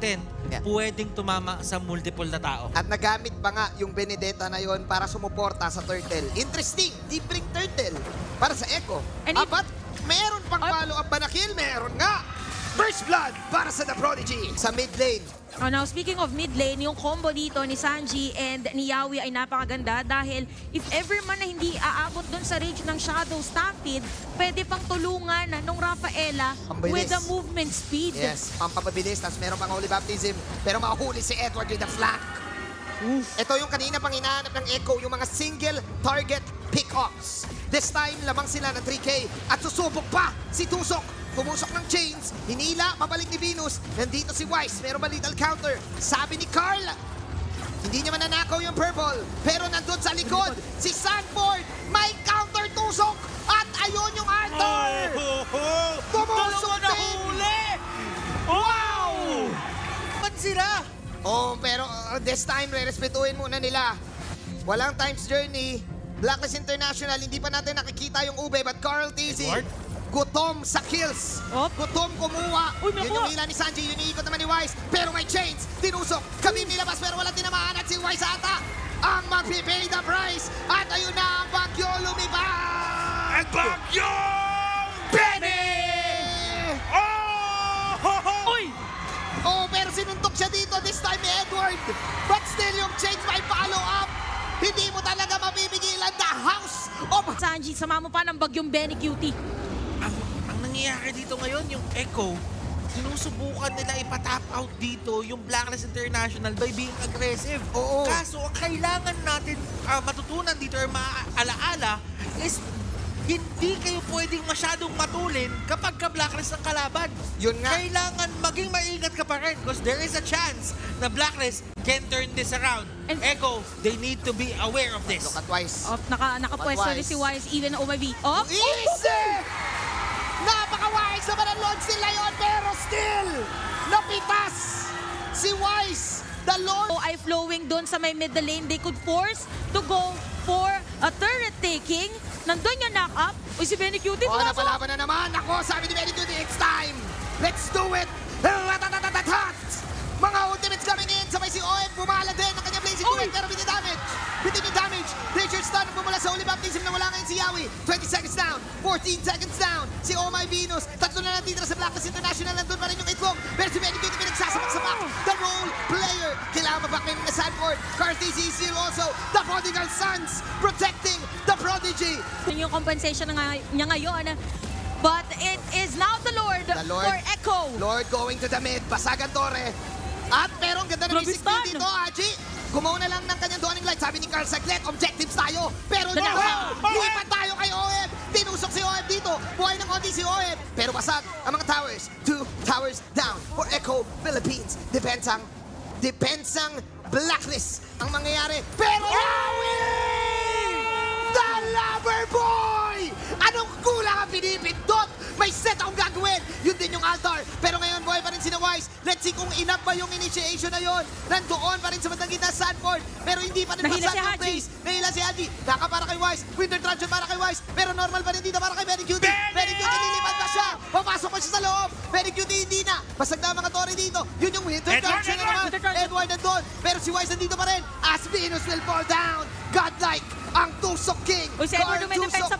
content, Yeah. pwedeng tumama sa multiple na tao. At nagamit pa nga yung Benedetta na yon para sumuporta sa Turtle. Interesting, libreng Turtle para sa Echo. And Ah, it- but meron pang Ay- follow-up ba na kill? Meron nga! First Blood para sa The Prodigy sa mid lane. Oh, now, speaking of mid lane, yung combo dito ni Sanji and ni Yawi ay napakaganda dahil if ever man na hindi aabot dun sa range ng Shadow Stampede, pwede pang tulungan nung Rafaela Ang bilis. with the movement speed. Yes, pampapabilis, tapos meron pang Holy Baptism. Pero makahuli si Edward with the flank. Ito yung kanina pang hinahanap ng Echo, yung mga single target pick-ups. This time, lamang sila ng 3K at susubok pa si Tusok. Pumusok ng chains, hinila, pabalik ni Venus. Nandito si Weiss, meron ba little counter? Sabi ni Carl, hindi niya mananakaw yung purple. Pero nandun sa likod, si Sanford, may counter tusok. At ayun yung Arthur! Tumusok Dalawa na din! huli! Wow! Man sila! Oh, pero uh, this time, re-respetuhin muna nila. Walang times journey. Blacklist International, hindi pa natin nakikita yung ube, but Carl Tizzy, Edward? Gutom sa kills. Op. Gutom kumuha. Uy, yun yung hila ni Sanji, yun yung ikot naman ni Wise. Pero may chains, tinusok. Kami nilabas, pero walang tinamaan at si Wise ata ang magpipay the price. At ayun na ang Bagyo lumipad! At Bagyo! Benny! Oh! Uy! Oh, pero sinuntok siya dito this time ni Edward. But still, yung change may follow up. Hindi mo talaga mapipigilan the house of... Sanji, sama mo pa ng bagyong Benny Cutie. Ang, ang nangyayari dito ngayon, yung Echo, sinusubukan nila ipatap out dito yung Blacklist International by being aggressive. Oo. Kaso, ang kailangan natin ah, matutunan dito or maaalaala is hindi kayo pwedeng masyadong matulin kapag ka blacklist ang kalaban. Yun nga. Kailangan maging maingat ka pa rin because there is a chance na blacklist can turn this around. And- Echo, they need to be aware of this. Look at Wise. Oh, naka, nakapwesto rin si Wise, even OMV. Oh! Easy! Ang Lord still ngayon, pero still, napitas si Wise, the Lord. ay flowing doon sa may middle lane. They could force to go for a turret taking. Nandun yung knock-up. Uy, si Benny Cutie, Oh, napalaban na naman. Ako, sabi ni Benny Cutie, it's time. Let's do it. Mga ultimates coming in. Sabay si Oem, bumala din ang kanyang blazing bullet, pero bitin damage. Bitin yung damage. Richard stun bumula sa uli baptism na wala ngayon si Yawi. 20 seconds down. 14 seconds down. Si Oh My Venus. Tatlo na natitira sa Blacklist International. Nandun pa rin yung itlog. Pero si Benny Cutie pinagsasamak-samak. The role player. Kailangan mabakin na Sanford. Cartesi still also the prodigal sons protecting the prodigy. Yun yung compensation na niya ngayon. But it is now the Lord, The Lord. for Echo. Lord going to the mid, Basagan Torre. Ganda ng music skill dito, Aji. Gumawa na lang ng kanyang dawning light. Sabi ni Carl Saglet, objectives tayo. Pero now, lipat tayo kay OM. Tinusok si OM dito. Buhay ng onti si OM. Pero basag ang mga towers. Two towers down for Echo Philippines. Depensang, depensang blacklist ang mangyayari. Pero Yawi! The Lover Boy! Anong kulang ang pinipindot? May set akong gagawin. Yun din yung altar. Pero ngayon, buhay pa rin si Wise. Let's see kung inap ba yung initiation na yon. Nandoon pa rin sa bandang gitna Sanford. Pero hindi pa rin Nahila si yung Haji. base. Nahila si Haji. Naka para kay Wise. Winter Truncheon para kay Wise. Pero normal pa rin dito para kay Benny Cutie. Benny Cutie, lilipad pa siya. Papasok pa siya sa loob. Benny Cutie, hindi na. Basag na ang mga tore dito. Yun yung Winter Truncheon na Edward, naman. Edward nandun. Pero si Wise nandito pa rin. As Venus will fall down. Godlike ang Tusok King. Uy, si Edward Carl